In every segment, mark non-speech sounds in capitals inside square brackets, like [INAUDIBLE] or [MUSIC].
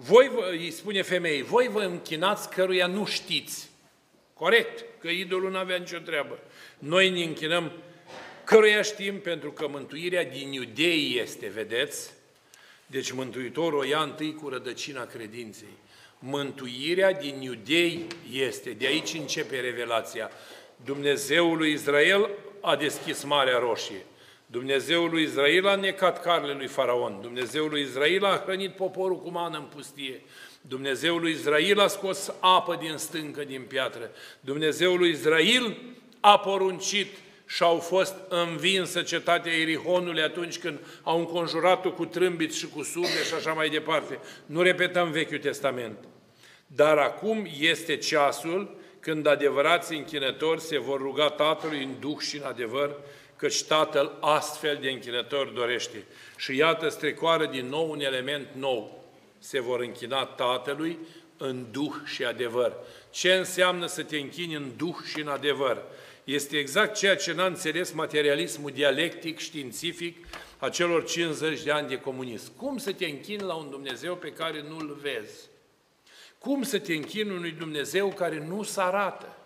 voi, îi spune femeii, voi vă închinați căruia nu știți. Corect, că idolul nu avea nicio treabă. Noi ne închinăm căruia știm pentru că mântuirea din iudei este, vedeți? Deci Mântuitorul o ia întâi cu rădăcina credinței. Mântuirea din iudei este, de aici începe revelația. Dumnezeul lui Israel a deschis Marea Roșie. Dumnezeul lui Israel a necat carele lui Faraon. Dumnezeul lui Israel a hrănit poporul cu mană în pustie. Dumnezeul lui Israel a scos apă din stâncă, din piatră. Dumnezeul lui Israel a poruncit și au fost învinsă cetatea Erihonului atunci când au înconjurat-o cu trâmbiți și cu surde și așa mai departe. Nu repetăm Vechiul Testament. Dar acum este ceasul când adevărații închinători se vor ruga Tatălui în duh și în adevăr, căci Tatăl astfel de închinători dorește. Și iată strecoară din nou un element nou. Se vor închina Tatălui în duh și adevăr. Ce înseamnă să te închini în duh și în adevăr? Este exact ceea ce n-a înțeles materialismul dialectic, științific, a celor 50 de ani de comunism. Cum să te închini la un Dumnezeu pe care nu-L vezi? Cum să te închini unui Dumnezeu care nu se arată?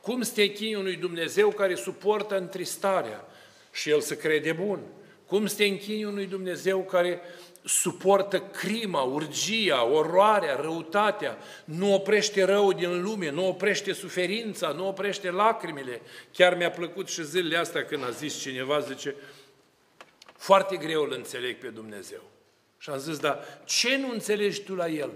Cum să te închini unui Dumnezeu care suportă întristarea și El să crede bun? Cum să te închini unui Dumnezeu care suportă crima, urgia, oroarea, răutatea, nu oprește rău din lume, nu oprește suferința, nu oprește lacrimile. Chiar mi-a plăcut și zilele astea când a zis cineva, zice, foarte greu îl înțeleg pe Dumnezeu. Și am zis, dar ce nu înțelegi tu la El?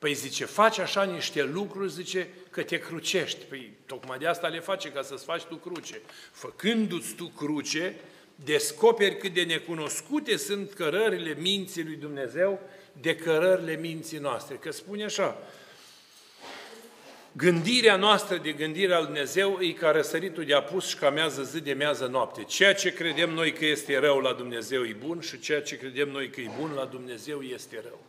Păi zice, faci așa niște lucruri, zice, că te crucești. Păi tocmai de asta le face, ca să-ți faci tu cruce. Făcându-ți tu cruce, descoperi cât de necunoscute sunt cărările minții lui Dumnezeu de cărările minții noastre. Că spune așa, gândirea noastră de gândirea lui Dumnezeu e ca răsăritul de apus și ca mează zi de mează noapte. Ceea ce credem noi că este rău la Dumnezeu e bun și ceea ce credem noi că e bun la Dumnezeu este rău.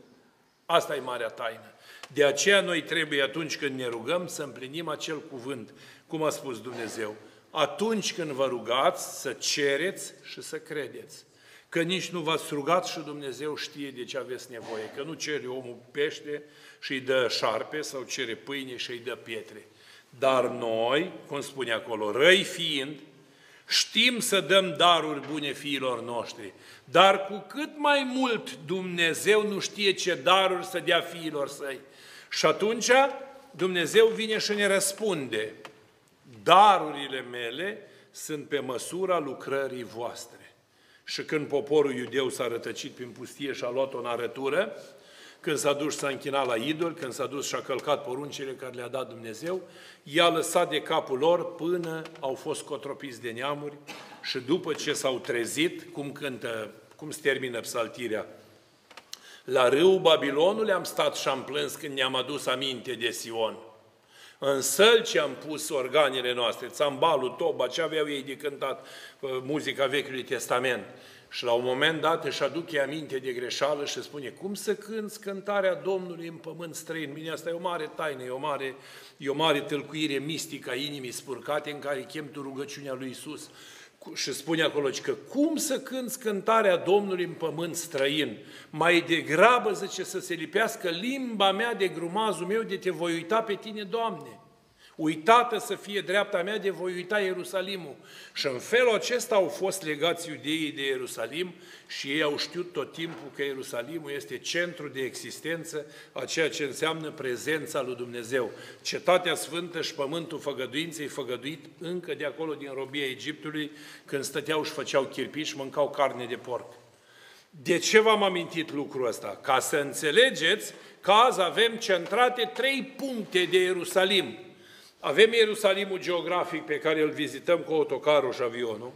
Asta e marea taină. De aceea noi trebuie atunci când ne rugăm să împlinim acel cuvânt, cum a spus Dumnezeu atunci când vă rugați să cereți și să credeți. Că nici nu v-ați rugat și Dumnezeu știe de ce aveți nevoie. Că nu cere omul pește și îi dă șarpe sau cere pâine și îi dă pietre. Dar noi, cum spune acolo, răi fiind, știm să dăm daruri bune fiilor noștri. Dar cu cât mai mult Dumnezeu nu știe ce daruri să dea fiilor săi. Și atunci Dumnezeu vine și ne răspunde darurile mele sunt pe măsura lucrării voastre. Și când poporul iudeu s-a rătăcit prin pustie și a luat-o în arătură, când s-a dus să închina la idol, când s-a dus și a călcat poruncile care le-a dat Dumnezeu, i-a lăsat de capul lor până au fost cotropiți de neamuri și după ce s-au trezit, cum cântă, cum se termină psaltirea, la râul Babilonului am stat și am plâns când ne-am adus aminte de Sion. În sălci am pus organele noastre, țambalul, toba, ce aveau ei de cântat uh, muzica Vechiului Testament. Și la un moment dat își aduc aminte de greșeală și spune, cum să cânți cântarea Domnului în pământ străin? Bine, asta e o mare taină, e o mare, e o mare tâlcuire mistică a inimii spurcate în care chem tu rugăciunea lui Isus. Și spune acolo că cum să cânți cântarea Domnului în pământ străin? Mai degrabă, zice, să se lipească limba mea de grumazul meu de te voi uita pe tine, Doamne. Uitată să fie dreapta mea de voi uita Ierusalimul. Și în felul acesta au fost legați iudeii de Ierusalim și ei au știut tot timpul că Ierusalimul este centru de existență a ceea ce înseamnă prezența lui Dumnezeu. Cetatea Sfântă și Pământul Făgăduinței făgăduit încă de acolo din robia Egiptului, când stăteau și făceau chirpiși, mâncau carne de porc. De ce v-am amintit lucrul ăsta? Ca să înțelegeți că azi avem centrate trei puncte de Ierusalim – avem Ierusalimul geografic pe care îl vizităm cu autocarul și avionul.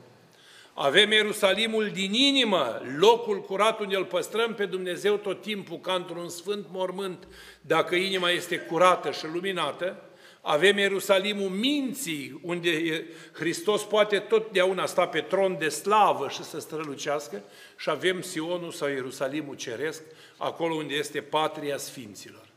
Avem Ierusalimul din inimă, locul curat unde îl păstrăm pe Dumnezeu tot timpul, ca într-un sfânt mormânt, dacă inima este curată și luminată. Avem Ierusalimul minții, unde Hristos poate totdeauna sta pe tron de slavă și să strălucească. Și avem Sionul sau Ierusalimul ceresc, acolo unde este patria Sfinților.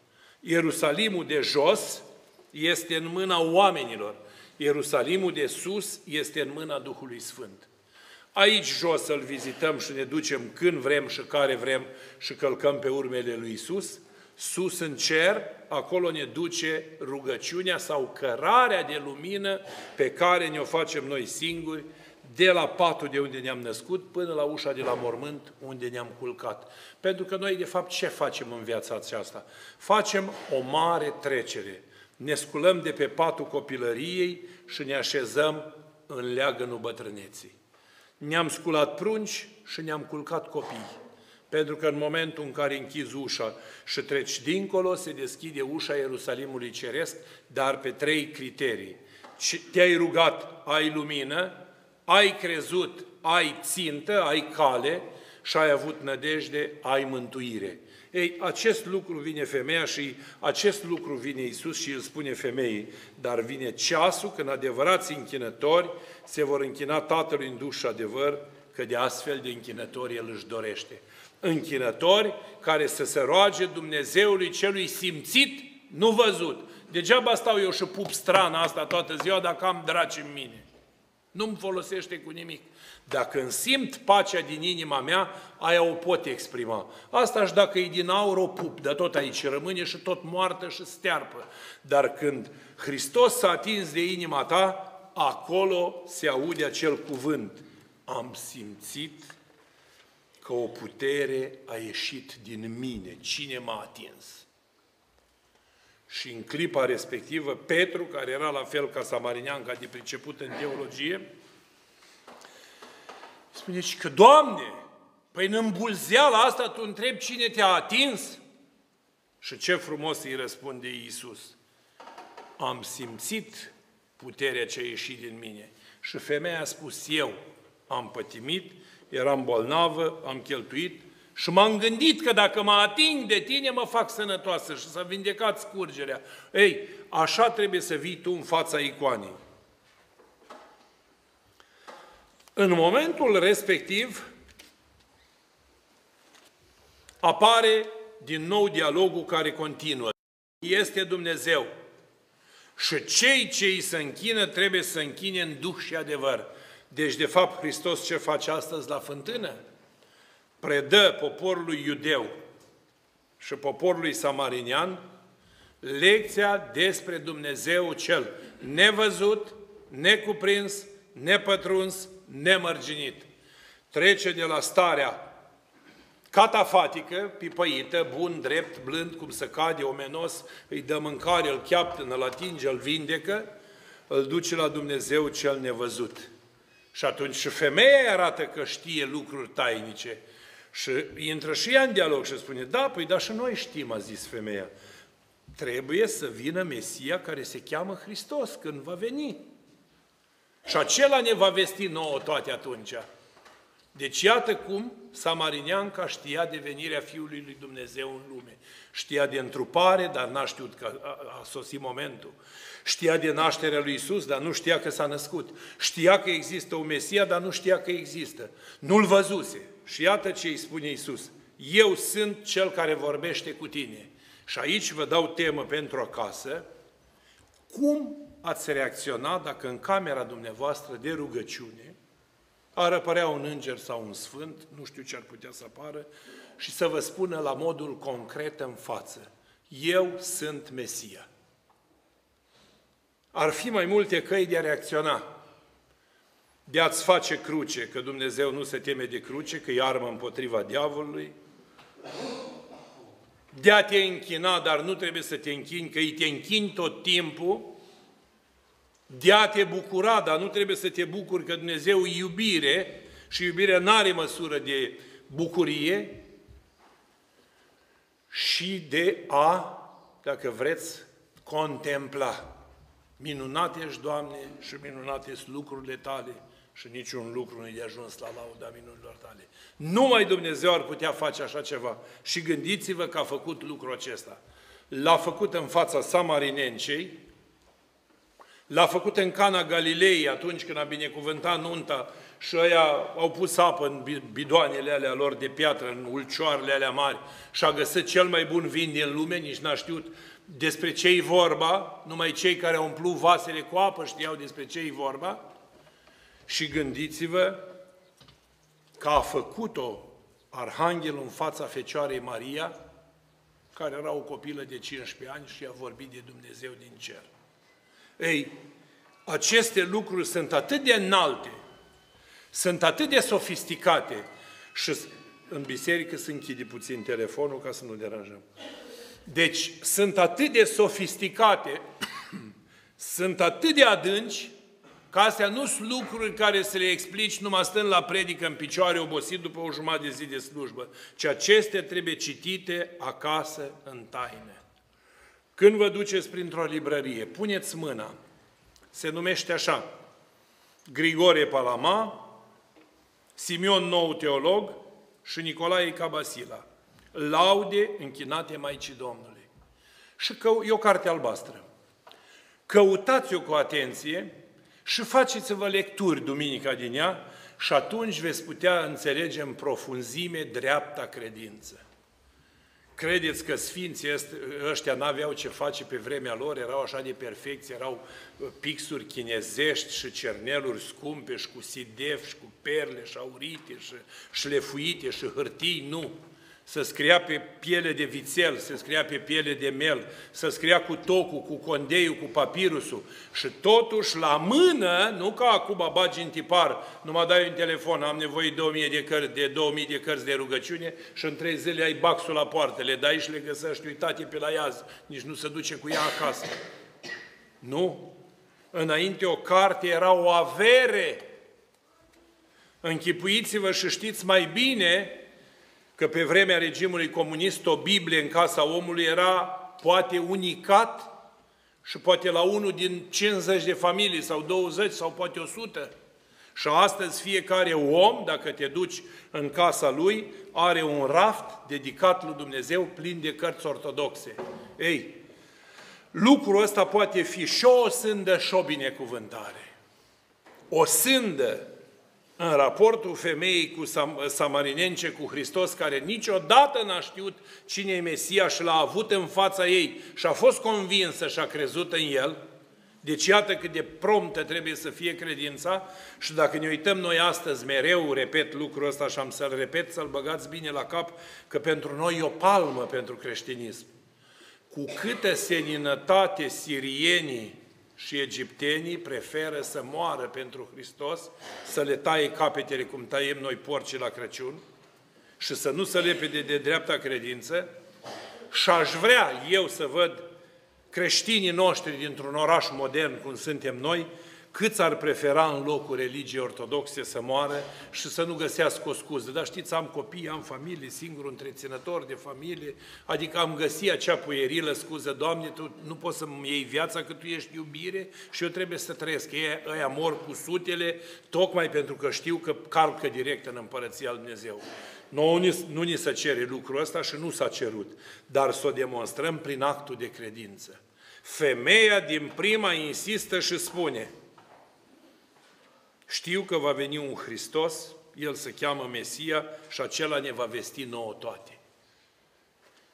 Ierusalimul de jos, este în mâna oamenilor. Ierusalimul de sus este în mâna Duhului Sfânt. Aici jos să-L vizităm și ne ducem când vrem și care vrem și călcăm pe urmele lui Isus. sus în cer, acolo ne duce rugăciunea sau cărarea de lumină pe care ne-o facem noi singuri, de la patul de unde ne-am născut până la ușa de la mormânt unde ne-am culcat. Pentru că noi, de fapt, ce facem în viața aceasta? Facem o mare trecere. Ne sculăm de pe patul copilăriei și ne așezăm în leagănul bătrâneții. Ne-am sculat prunci și ne-am culcat copii. Pentru că în momentul în care închizi ușa și treci dincolo, se deschide ușa Ierusalimului Ceresc, dar pe trei criterii. Te-ai rugat, ai lumină, ai crezut, ai țintă, ai cale și ai avut nădejde, ai mântuire. Ei, acest lucru vine femeia și acest lucru vine Iisus și îl spune femeii, dar vine ceasul când adevărați închinători se vor închina Tatălui în duș adevăr, că de astfel de închinători El își dorește. Închinători care să se roage Dumnezeului celui simțit, nu văzut. Degeaba stau eu și pup strana asta toată ziua dacă am draci în mine. Nu-mi folosește cu nimic. Dacă îmi simt pacea din inima mea, aia o pot exprima. Asta și dacă e din aur, o pup, dar tot aici rămâne și tot moartă și stearpă. Dar când Hristos s-a atins de inima ta, acolo se aude acel cuvânt. Am simțit că o putere a ieșit din mine. Cine m-a atins? Și în clipa respectivă, Petru, care era la fel ca Samarinian, ca de priceput în teologie, spune și că, Doamne, păi în îmbulzeala asta tu întrebi cine te-a atins? Și ce frumos îi răspunde Iisus. Am simțit puterea ce a ieșit din mine. Și femeia a spus, eu am pătimit, eram bolnavă, am cheltuit și m-am gândit că dacă mă ating de tine, mă fac sănătoasă și să vindecat scurgerea. Ei, așa trebuie să vii tu în fața icoanei. În momentul respectiv, apare din nou dialogul care continuă. Este Dumnezeu. Și cei ce îi se închină trebuie să închine în duh și adevăr. Deci, de fapt, Hristos ce face astăzi la fântână? Predă poporului iudeu și poporului samarinian lecția despre Dumnezeu cel nevăzut, necuprins, nepătruns, nemărginit. Trece de la starea catafatică, pipăită, bun, drept, blând, cum să cade, omenos, îi dă mâncare, îl cheaptă, îl atinge, îl vindecă, îl duce la Dumnezeu cel nevăzut. Și atunci și femeia arată că știe lucruri tainice. Și intră și ea în dialog și spune, da, păi da și noi știm, a zis femeia. Trebuie să vină Mesia care se cheamă Hristos când va veni. Și acela ne va vesti nouă toate atunci. Deci iată cum Samarineanca știa de venirea Fiului lui Dumnezeu în lume. Știa de întrupare, dar n-a știut că a, a sosit momentul. Știa de nașterea lui Isus, dar nu știa că s-a născut. Știa că există o Mesia, dar nu știa că există. Nu-l văzuse. Și iată ce îi spune Isus. Eu sunt cel care vorbește cu tine. Și aici vă dau temă pentru acasă. Cum ați reacționa dacă în camera dumneavoastră de rugăciune ar apărea un înger sau un sfânt, nu știu ce ar putea să apară, și să vă spună la modul concret în față, eu sunt Mesia. Ar fi mai multe căi de a reacționa. De a-ți face cruce, că Dumnezeu nu se teme de cruce, că e armă împotriva diavolului. De a te închina, dar nu trebuie să te închini, că îi te închini tot timpul, de a te bucura, dar nu trebuie să te bucuri că Dumnezeu e iubire și iubirea nu are măsură de bucurie și de a, dacă vreți, contempla. Minunate ești, Doamne, și minunate sunt lucrurile Tale și niciun lucru nu-i de ajuns la lauda minunilor Tale. Numai Dumnezeu ar putea face așa ceva. Și gândiți-vă că a făcut lucrul acesta. L-a făcut în fața samarinencei, L-a făcut în Cana Galilei atunci când a binecuvântat nunta și ăia au pus apă în bidoanele alea lor de piatră, în ulcioarele alea mari și a găsit cel mai bun vin din lume, nici n-a știut despre ce-i vorba, numai cei care au umplut vasele cu apă știau despre ce-i vorba. Și gândiți-vă că a făcut-o Arhanghelul în fața Fecioarei Maria, care era o copilă de 15 ani și a vorbit de Dumnezeu din cer. Ei, aceste lucruri sunt atât de înalte, sunt atât de sofisticate și în biserică se închide puțin telefonul ca să nu deranjăm. Deci sunt atât de sofisticate, [COUGHS] sunt atât de adânci, că astea nu sunt lucruri care să le explici numai stând la predică în picioare obosit după o jumătate de zi de slujbă, ci acestea trebuie citite acasă în taine. Când vă duceți printr-o librărie, puneți mâna, se numește așa, Grigore Palama, Simion Nou Teolog și Nicolae Cabasila. Laude închinate Maicii Domnului. Și că e o carte albastră. Căutați-o cu atenție și faceți-vă lecturi duminica din ea și atunci veți putea înțelege în profunzime dreapta credință. Credeți că sfinții ăștia n-aveau ce face pe vremea lor, erau așa de perfecți, erau uh, pixuri chinezești și cerneluri scumpe și cu sidef și cu perle și aurite și șlefuite și hârtii? Nu să scria pe piele de vițel, să scria pe piele de mel, să scria cu tocul, cu condeiul, cu papirusul și totuși la mână, nu ca acum bagi în tipar, nu mă dai un telefon, am nevoie de 2000 de cărți de 2000 de cărți de rugăciune și în trei zile ai baxul la poartă, le dai și le găsești uitate pe la iaz, nici nu se duce cu ea acasă. Nu. Înainte o carte era o avere. Închipuiți-vă și știți mai bine că pe vremea regimului comunist o Biblie în casa omului era poate unicat și poate la unul din 50 de familii sau 20 sau poate 100. Și astăzi fiecare om, dacă te duci în casa lui, are un raft dedicat lui Dumnezeu plin de cărți ortodoxe. Ei, lucrul ăsta poate fi și o sândă și o binecuvântare. O sândă în raportul femeii cu sam- samarinence cu Hristos, care niciodată n-a știut cine e Mesia și l-a avut în fața ei și a fost convinsă și a crezut în el, deci iată cât de promptă trebuie să fie credința și dacă ne uităm noi astăzi, mereu repet lucrul ăsta și am să-l repet, să-l băgați bine la cap, că pentru noi e o palmă pentru creștinism. Cu câtă seninătate sirienii și egiptenii preferă să moară pentru Hristos, să le taie capetele cum taiem noi porci la Crăciun și să nu se lepede de dreapta credință. Și aș vrea eu să văd creștinii noștri dintr-un oraș modern cum suntem noi, câți ar prefera în locul religiei ortodoxe să moară și să nu găsească o scuză. Dar știți, am copii, am familie, singur întreținător de familie, adică am găsit acea puierilă scuză, Doamne, Tu nu poți să-mi iei viața că Tu ești iubire și eu trebuie să trăiesc. Ei, ăia mor cu sutele, tocmai pentru că știu că calcă direct în Împărăția Lui Dumnezeu. Noi nu, nu ni se cere lucrul ăsta și nu s-a cerut, dar să o demonstrăm prin actul de credință. Femeia din prima insistă și spune, știu că va veni un Hristos, El se cheamă Mesia și acela ne va vesti nouă toate.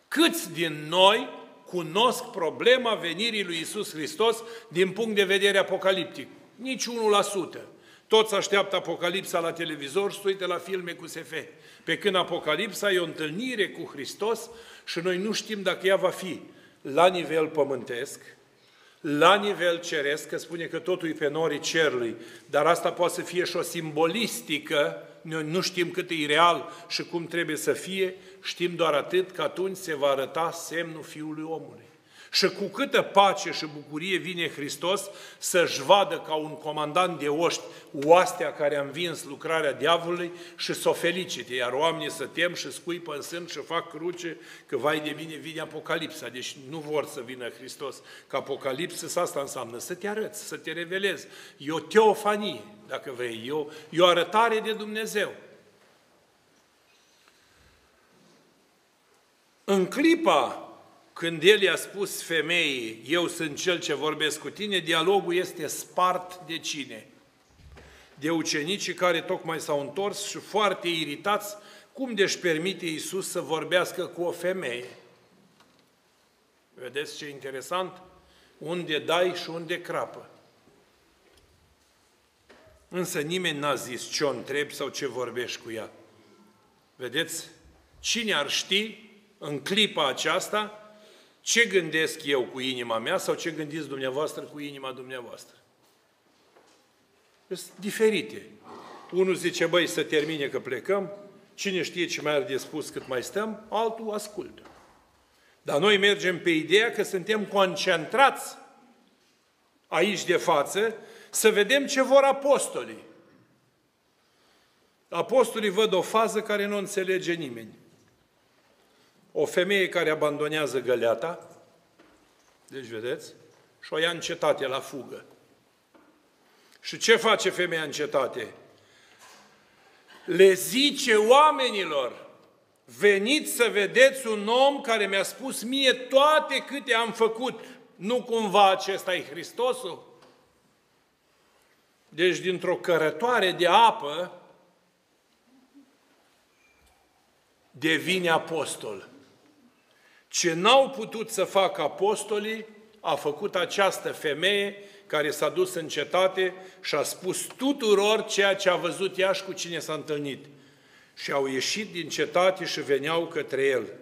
Câți din noi cunosc problema venirii lui Isus Hristos din punct de vedere apocaliptic? Nici 1%. Toți așteaptă Apocalipsa la televizor și uite la filme cu SF. Pe când Apocalipsa e o întâlnire cu Hristos și noi nu știm dacă ea va fi la nivel pământesc, la nivel ceresc, că spune că totul e pe norii cerului, dar asta poate să fie și o simbolistică, noi nu știm cât e real și cum trebuie să fie, știm doar atât că atunci se va arăta semnul Fiului Omului. Și cu câtă pace și bucurie vine Hristos să-și vadă ca un comandant de oști oastea care a învins lucrarea diavolului și să o felicite, iar oamenii să tem și scuipă în sân și fac cruce că vai de mine vine Apocalipsa. Deci nu vor să vină Hristos. Că Apocalipsa asta înseamnă să te arăți, să te revelezi. E o teofanie, dacă vrei, e o, e o arătare de Dumnezeu. În clipa când el i-a spus femeii, eu sunt cel ce vorbesc cu tine, dialogul este spart de cine? De ucenicii care tocmai s-au întors și foarte iritați cum de-și permite Iisus să vorbească cu o femeie. Vedeți ce interesant? Unde dai și unde crapă. Însă nimeni n-a zis ce o întrebi sau ce vorbești cu ea. Vedeți? Cine ar ști în clipa aceasta ce gândesc eu cu inima mea sau ce gândiți dumneavoastră cu inima dumneavoastră. Sunt diferite. Unul zice, băi, să termine că plecăm, cine știe ce mai are de spus cât mai stăm, altul ascultă. Dar noi mergem pe ideea că suntem concentrați aici de față să vedem ce vor apostolii. Apostolii văd o fază care nu înțelege nimeni. O femeie care abandonează găleata, deci vedeți, și o ia în cetate la fugă. Și ce face femeia în cetate? Le zice oamenilor, veniți să vedeți un om care mi-a spus mie toate câte am făcut. Nu cumva acesta e Hristosul? Deci dintr-o cărătoare de apă devine apostol. Ce n-au putut să facă apostolii, a făcut această femeie care s-a dus în cetate și a spus tuturor ceea ce a văzut ea și cu cine s-a întâlnit. Și au ieșit din cetate și veneau către el.